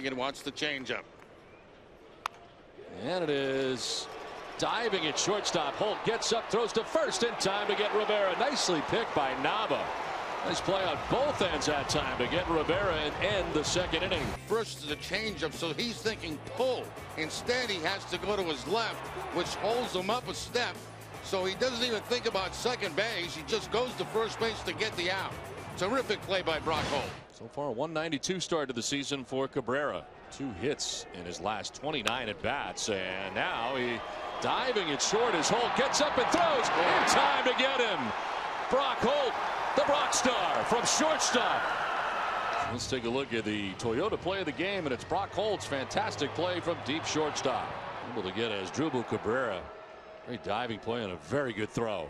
Hanigan wants the changeup. And it is diving at shortstop. Holt gets up, throws to first in time to get Rivera. Nicely picked by Nava. Nice play on both ends that time to get Rivera and end the second inning. First is a changeup, so he's thinking pull. Instead, he has to go to his left, which holds him up a step. So he doesn't even think about second base. He just goes to first base to get the out. Terrific play by Brock Holt. So far, 192 start to the season for Cabrera. Two hits in his last 29 at bats, and now he diving at short as Holt gets up and throws in time to get him. Brock Holt, the Brock Star from shortstop. Let's take a look at the Toyota play of the game, and it's Brock Holt's fantastic play from deep shortstop. Able to get as Asdrubal Cabrera. Great diving play and a very good throw.